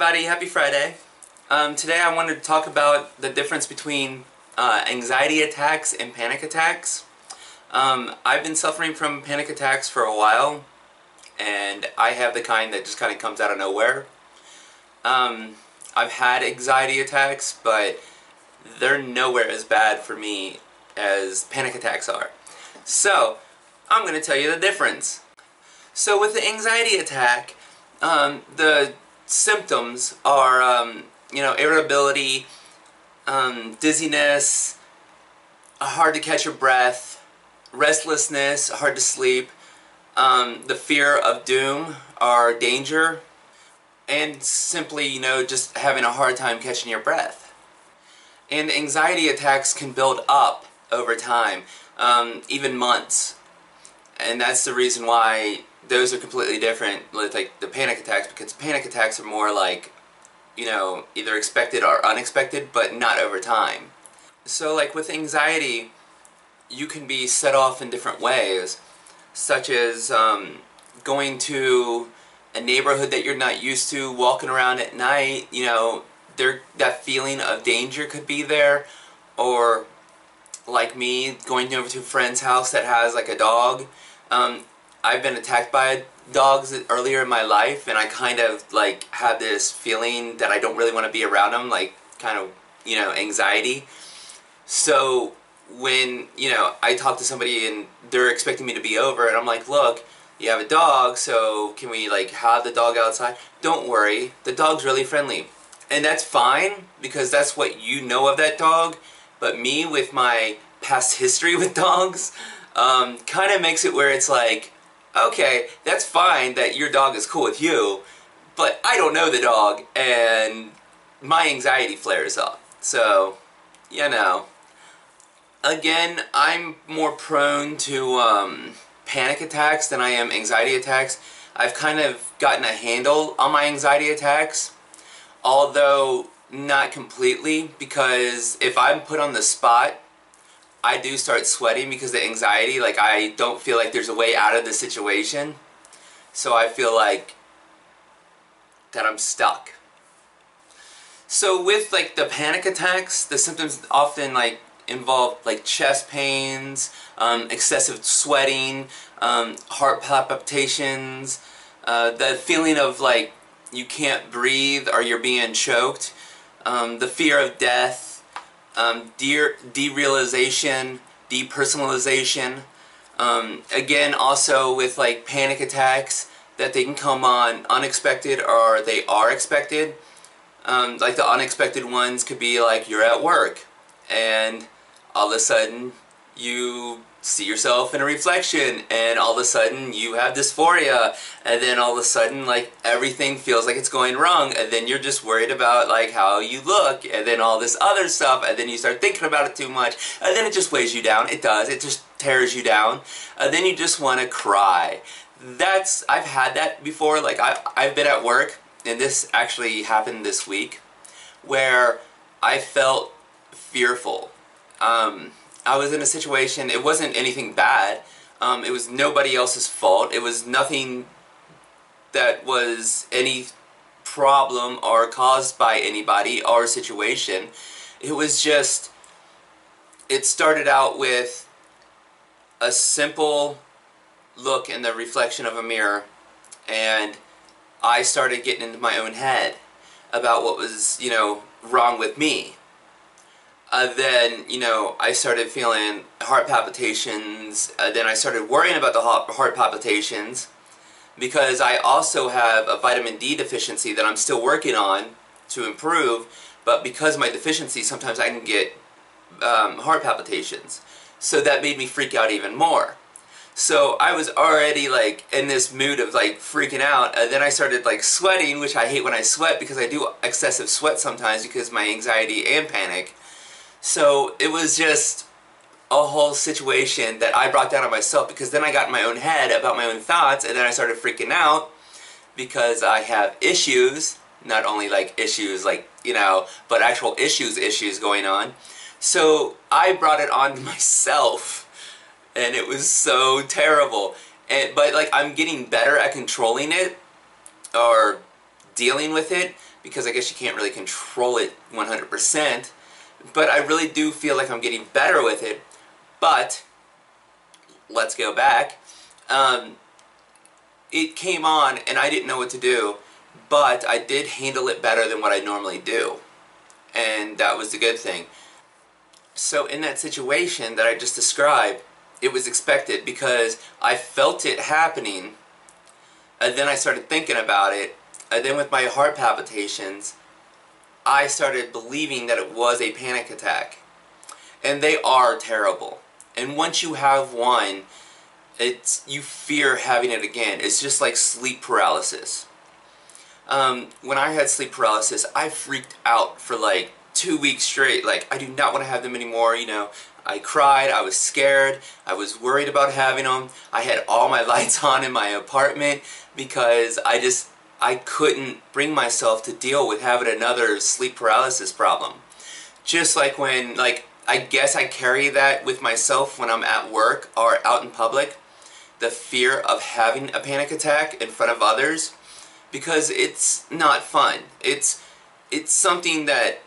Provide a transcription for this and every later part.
Everybody, happy Friday. Um, today I wanted to talk about the difference between uh, anxiety attacks and panic attacks. Um, I've been suffering from panic attacks for a while and I have the kind that just kind of comes out of nowhere. Um, I've had anxiety attacks but they're nowhere as bad for me as panic attacks are. So, I'm going to tell you the difference. So with the anxiety attack, um, the symptoms are, um, you know, irritability, um, dizziness, hard to catch your breath, restlessness, hard to sleep, um, the fear of doom or danger, and simply, you know, just having a hard time catching your breath. And anxiety attacks can build up over time, um, even months. And that's the reason why those are completely different with like the panic attacks because panic attacks are more like you know either expected or unexpected but not over time. So like with anxiety you can be set off in different ways such as um, going to a neighborhood that you're not used to walking around at night you know there that feeling of danger could be there or like me going over to a friend's house that has like a dog. Um, I've been attacked by dogs earlier in my life and I kind of like have this feeling that I don't really want to be around them like kind of you know anxiety. So when you know I talk to somebody and they're expecting me to be over and I'm like look you have a dog so can we like have the dog outside? Don't worry the dog's really friendly. And that's fine because that's what you know of that dog but me with my past history with dogs um, kind of makes it where it's like okay, that's fine that your dog is cool with you, but I don't know the dog, and my anxiety flares up. So, you know. Again, I'm more prone to um, panic attacks than I am anxiety attacks. I've kind of gotten a handle on my anxiety attacks, although not completely, because if I'm put on the spot, I do start sweating because the anxiety. Like I don't feel like there's a way out of the situation. So I feel like that I'm stuck. So with like the panic attacks, the symptoms often like involve like chest pains, um, excessive sweating, um, heart palpitations, uh, the feeling of like you can't breathe or you're being choked, um, the fear of death, um, de derealization, depersonalization. Um, again, also with like panic attacks that they can come on unexpected or they are expected. Um, like the unexpected ones could be like you're at work and all of a sudden you see yourself in a reflection and all of a sudden you have dysphoria and then all of a sudden like everything feels like it's going wrong and then you're just worried about like how you look and then all this other stuff and then you start thinking about it too much and then it just weighs you down. It does. It just tears you down and then you just want to cry. That's I've had that before. Like I, I've been at work and this actually happened this week where I felt fearful. Um, I was in a situation, it wasn't anything bad. Um, it was nobody else's fault. It was nothing that was any problem or caused by anybody or situation. It was just, it started out with a simple look in the reflection of a mirror and I started getting into my own head about what was, you know, wrong with me. Uh, then, you know, I started feeling heart palpitations. Uh, then I started worrying about the heart palpitations because I also have a vitamin D deficiency that I'm still working on to improve. But because my deficiency, sometimes I can get um, heart palpitations. So that made me freak out even more. So I was already like in this mood of like freaking out and then I started like sweating which I hate when I sweat because I do excessive sweat sometimes because my anxiety and panic. So it was just a whole situation that I brought down on myself because then I got in my own head about my own thoughts and then I started freaking out because I have issues, not only like issues like, you know, but actual issues issues going on. So I brought it on myself and it was so terrible. And, but like I'm getting better at controlling it or dealing with it because I guess you can't really control it 100%. But I really do feel like I'm getting better with it. But let's go back. Um, it came on and I didn't know what to do, but I did handle it better than what I normally do. And that was the good thing. So in that situation that I just described, it was expected because I felt it happening and then I started thinking about it and then with my heart palpitations I started believing that it was a panic attack. And they are terrible. And once you have one it's you fear having it again. It's just like sleep paralysis. Um, when I had sleep paralysis I freaked out for like two weeks straight. Like I do not want to have them anymore you know. I cried, I was scared, I was worried about having them. I had all my lights on in my apartment because I just, I couldn't bring myself to deal with having another sleep paralysis problem. Just like when, like, I guess I carry that with myself when I'm at work or out in public. The fear of having a panic attack in front of others because it's not fun. It's, it's something that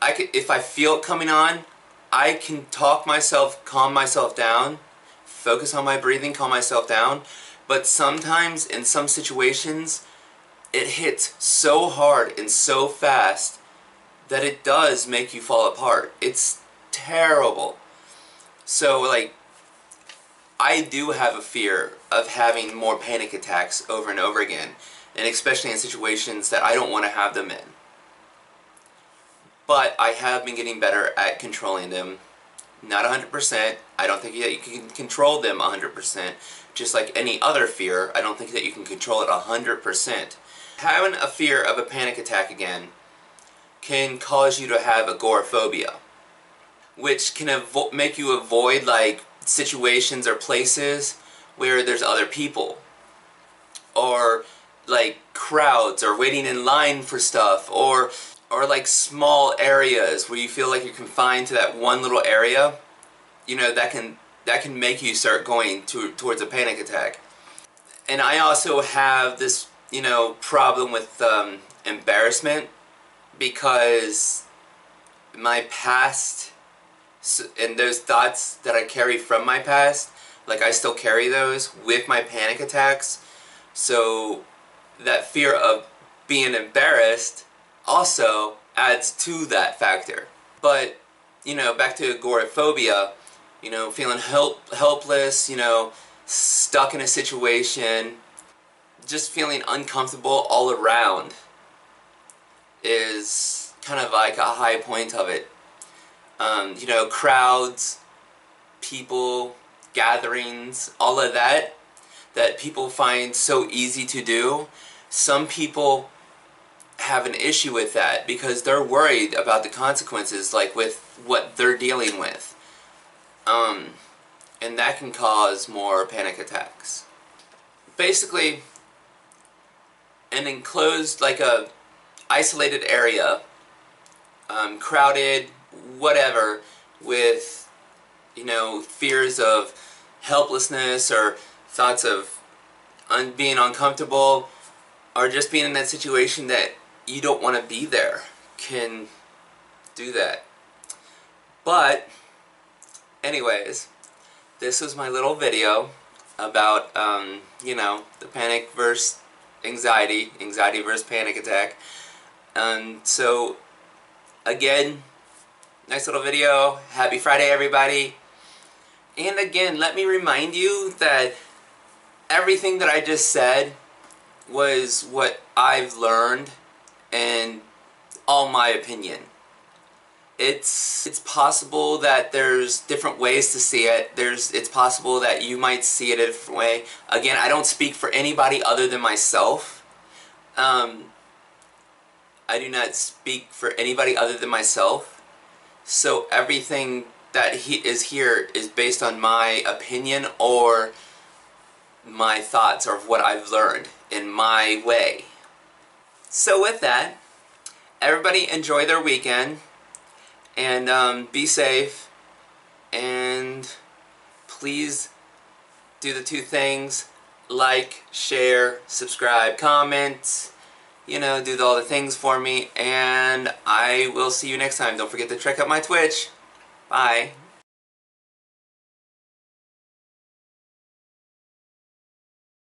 I could, if I feel it coming on, I can talk myself, calm myself down, focus on my breathing, calm myself down, but sometimes in some situations it hits so hard and so fast that it does make you fall apart. It's terrible. So like I do have a fear of having more panic attacks over and over again and especially in situations that I don't want to have them in but I have been getting better at controlling them. Not 100%. I don't think that you can control them 100%. Just like any other fear, I don't think that you can control it 100%. Having a fear of a panic attack again can cause you to have agoraphobia, which can make you avoid like situations or places where there's other people or like crowds or waiting in line for stuff or or like small areas where you feel like you're confined to that one little area, you know, that can that can make you start going to, towards a panic attack. And I also have this, you know, problem with um, embarrassment because my past and those thoughts that I carry from my past, like I still carry those with my panic attacks. So that fear of being embarrassed also adds to that factor. But, you know, back to agoraphobia, you know, feeling help helpless, you know, stuck in a situation, just feeling uncomfortable all around is kind of like a high point of it. Um, you know, crowds, people, gatherings, all of that, that people find so easy to do. Some people have an issue with that because they're worried about the consequences, like with what they're dealing with. Um, and that can cause more panic attacks. Basically, an enclosed, like a isolated area, um, crowded, whatever, with, you know, fears of helplessness or thoughts of un being uncomfortable or just being in that situation that you don't want to be there can do that. But, anyways, this was my little video about, um, you know, the panic versus anxiety, anxiety versus panic attack. And so, again, nice little video. Happy Friday, everybody. And again, let me remind you that everything that I just said was what I've learned and all my opinion. It's it's possible that there's different ways to see it. There's it's possible that you might see it a different way. Again, I don't speak for anybody other than myself. Um, I do not speak for anybody other than myself. So everything that he is here is based on my opinion or my thoughts or what I've learned in my way. So with that, everybody enjoy their weekend and um, be safe and please do the two things like, share, subscribe, comment you know, do all the things for me. And I will see you next time. Don't forget to check out my Twitch. Bye.